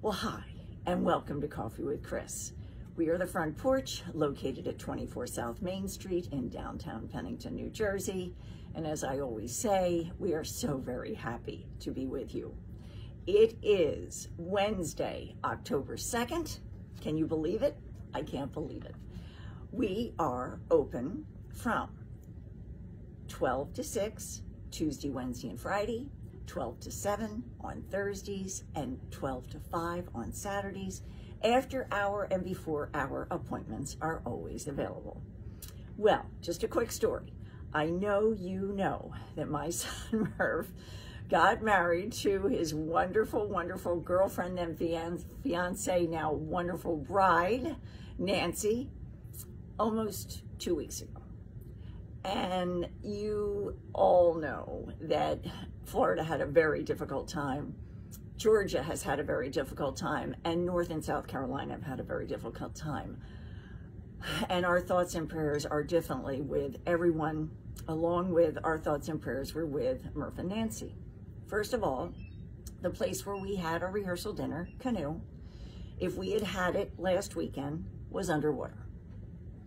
Well, hi, and welcome to Coffee with Chris. We are the front porch located at 24 South Main Street in downtown Pennington, New Jersey. And as I always say, we are so very happy to be with you. It is Wednesday, October 2nd. Can you believe it? I can't believe it. We are open from 12 to 6, Tuesday, Wednesday, and Friday, 12 to 7 on Thursdays, and 12 to 5 on Saturdays. After hour and before hour appointments are always available. Well, just a quick story. I know you know that my son Merv got married to his wonderful, wonderful girlfriend and fiance, now wonderful bride, Nancy, almost two weeks ago. And you all know that Florida had a very difficult time. Georgia has had a very difficult time, and North and South Carolina have had a very difficult time. And our thoughts and prayers are definitely with everyone, along with our thoughts and prayers were with Murph and Nancy. First of all, the place where we had our rehearsal dinner, Canoe, if we had had it last weekend, was underwater.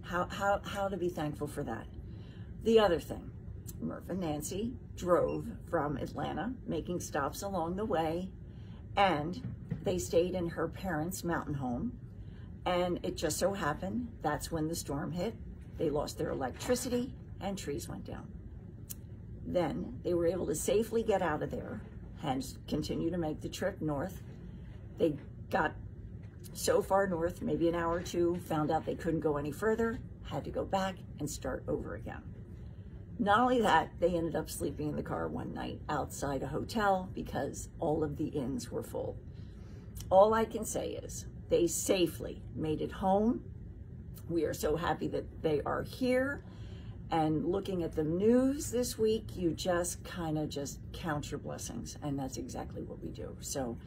How, how, how to be thankful for that. The other thing, Murph and Nancy drove from Atlanta, making stops along the way, and they stayed in her parents' mountain home. And it just so happened that's when the storm hit. They lost their electricity and trees went down. Then they were able to safely get out of there and continue to make the trip north. They got so far north, maybe an hour or two, found out they couldn't go any further, had to go back and start over again. Not only that, they ended up sleeping in the car one night outside a hotel because all of the inns were full. All I can say is they safely made it home. We are so happy that they are here. And looking at the news this week, you just kind of just count your blessings. And that's exactly what we do. So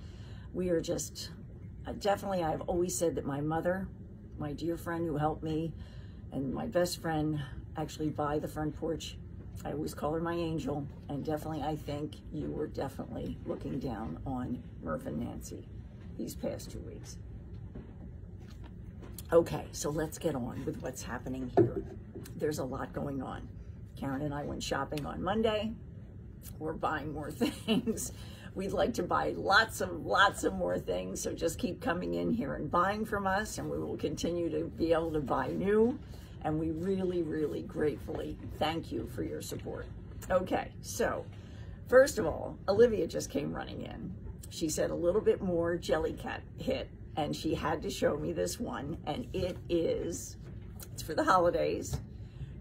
we are just, definitely, I've always said that my mother, my dear friend who helped me, and my best friend actually buy the front porch I always call her my angel, and definitely I think you were definitely looking down on Murph and Nancy these past two weeks. Okay, so let's get on with what's happening here. There's a lot going on. Karen and I went shopping on Monday. We're buying more things. We'd like to buy lots of lots of more things, so just keep coming in here and buying from us, and we will continue to be able to buy new and we really, really gratefully thank you for your support. Okay, so first of all, Olivia just came running in. She said a little bit more Jellycat hit, and she had to show me this one, and it is, it's for the holidays.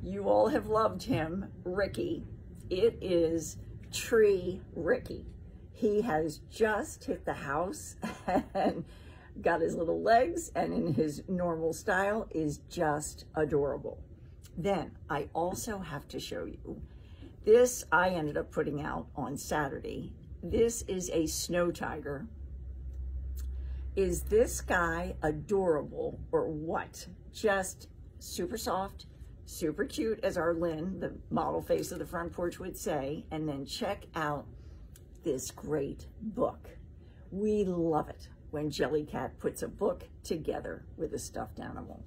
You all have loved him, Ricky. It is Tree Ricky. He has just hit the house and got his little legs and in his normal style is just adorable. Then I also have to show you, this I ended up putting out on Saturday. This is a snow tiger. Is this guy adorable or what? Just super soft, super cute as our Lynn, the model face of the front porch would say. And then check out this great book. We love it when Jellycat puts a book together with a stuffed animal.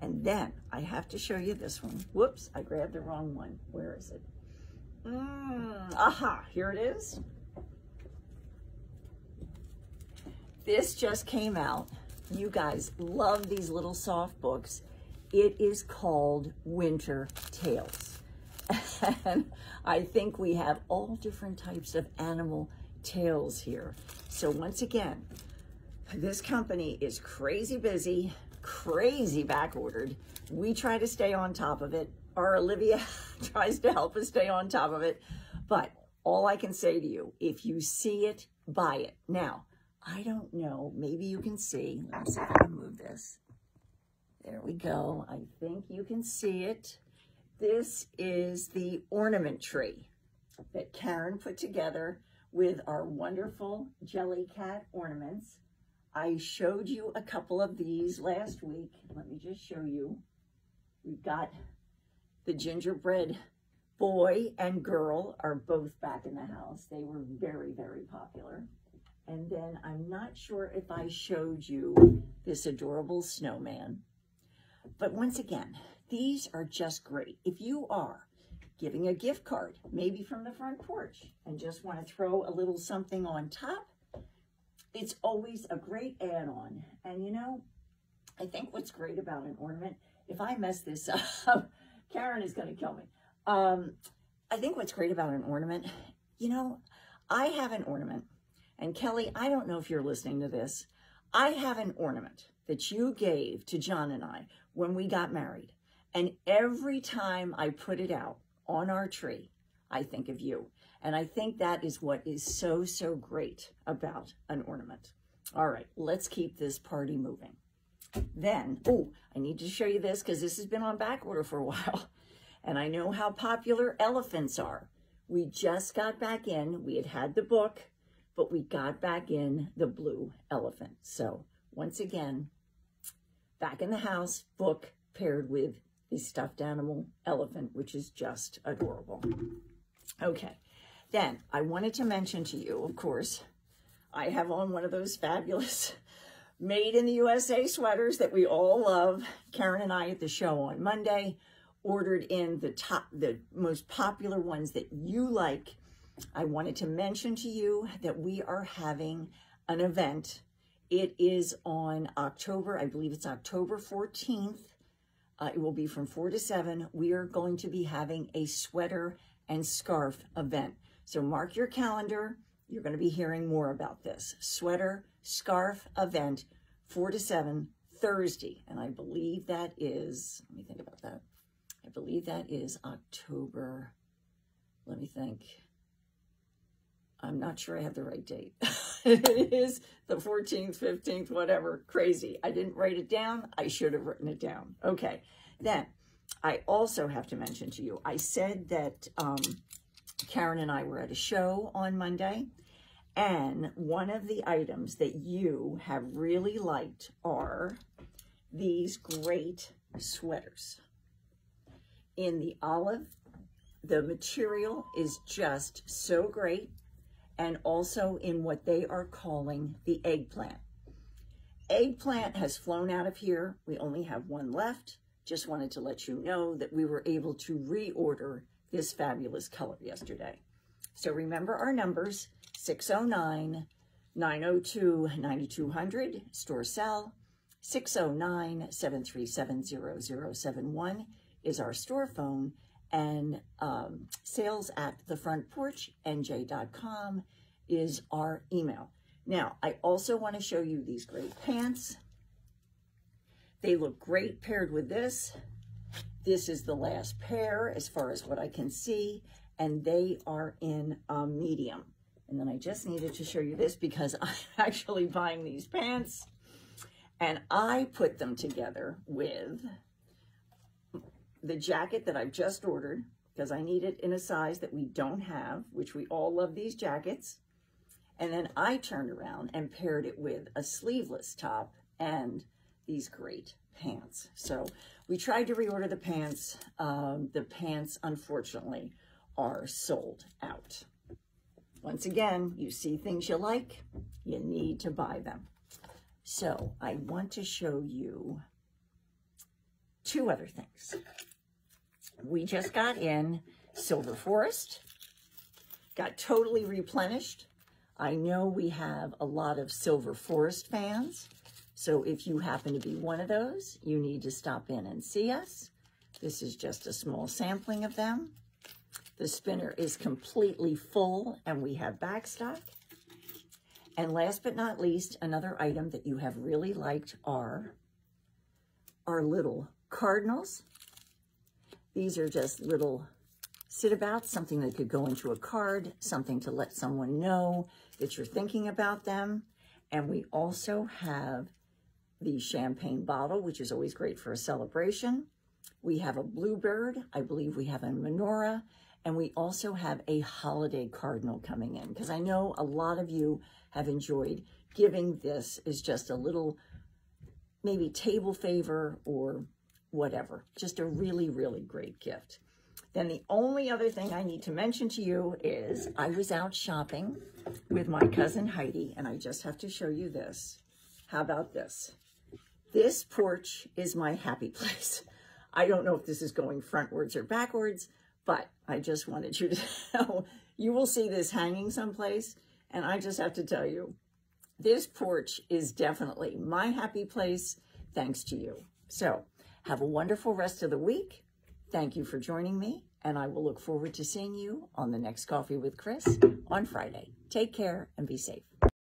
And then I have to show you this one. Whoops, I grabbed the wrong one. Where is it? Mm, aha, here it is. This just came out. You guys love these little soft books. It is called Winter Tales. and I think we have all different types of animal tales here. So once again, this company is crazy busy, crazy back ordered. We try to stay on top of it. Our Olivia tries to help us stay on top of it. But all I can say to you, if you see it, buy it. Now, I don't know, maybe you can see. Let me see if I can move this. There we go. I think you can see it. This is the ornament tree that Karen put together with our wonderful Jellycat ornaments. I showed you a couple of these last week. Let me just show you. We've got the gingerbread boy and girl are both back in the house. They were very, very popular. And then I'm not sure if I showed you this adorable snowman. But once again, these are just great. If you are giving a gift card, maybe from the front porch, and just want to throw a little something on top, it's always a great add-on. And you know, I think what's great about an ornament, if I mess this up, Karen is going to kill me. Um, I think what's great about an ornament, you know, I have an ornament, and Kelly, I don't know if you're listening to this. I have an ornament that you gave to John and I when we got married. And every time I put it out on our tree, I think of you. And I think that is what is so, so great about an ornament. All right, let's keep this party moving. Then, oh, I need to show you this because this has been on back order for a while. And I know how popular elephants are. We just got back in. We had had the book, but we got back in the blue elephant. So once again, back in the house, book paired with the stuffed animal elephant, which is just adorable. Okay, then I wanted to mention to you, of course, I have on one of those fabulous made in the USA sweaters that we all love. Karen and I at the show on Monday ordered in the top, the most popular ones that you like. I wanted to mention to you that we are having an event. It is on October, I believe it's October 14th. Uh, it will be from 4 to 7. We are going to be having a sweater and scarf event. So mark your calendar. You're going to be hearing more about this. Sweater, scarf event, 4 to 7, Thursday. And I believe that is, let me think about that. I believe that is October, let me think. I'm not sure I have the right date. it is the 14th, 15th, whatever, crazy. I didn't write it down. I should have written it down. Okay, then I also have to mention to you, I said that um, Karen and I were at a show on Monday, and one of the items that you have really liked are these great sweaters. In the olive, the material is just so great, and also in what they are calling the eggplant. Eggplant has flown out of here. We only have one left. Just wanted to let you know that we were able to reorder this fabulous color yesterday. So remember our numbers, 609-902-9200, store cell, 609-737-0071 is our store phone, and um, sales at thefrontporchnj.com is our email. Now, I also want to show you these great pants. They look great paired with this. This is the last pair as far as what I can see, and they are in a medium. And then I just needed to show you this because I'm actually buying these pants and I put them together with the jacket that I've just ordered because I need it in a size that we don't have, which we all love these jackets. And then I turned around and paired it with a sleeveless top and these great pants. So we tried to reorder the pants. Um, the pants, unfortunately, are sold out. Once again, you see things you like, you need to buy them. So I want to show you two other things. We just got in Silver Forest, got totally replenished. I know we have a lot of Silver Forest fans, so if you happen to be one of those, you need to stop in and see us. This is just a small sampling of them. The spinner is completely full and we have backstock. And last but not least, another item that you have really liked are our little cardinals. These are just little sit-abouts, something that could go into a card, something to let someone know that you're thinking about them. And we also have the champagne bottle, which is always great for a celebration. We have a bluebird. I believe we have a menorah. And we also have a holiday cardinal coming in because I know a lot of you have enjoyed giving this as just a little maybe table favor or whatever. Just a really, really great gift. Then the only other thing I need to mention to you is I was out shopping with my cousin Heidi, and I just have to show you this. How about this? This porch is my happy place. I don't know if this is going frontwards or backwards, but I just wanted you to know. You will see this hanging someplace, and I just have to tell you, this porch is definitely my happy place thanks to you. So have a wonderful rest of the week. Thank you for joining me, and I will look forward to seeing you on the next Coffee with Chris on Friday. Take care and be safe.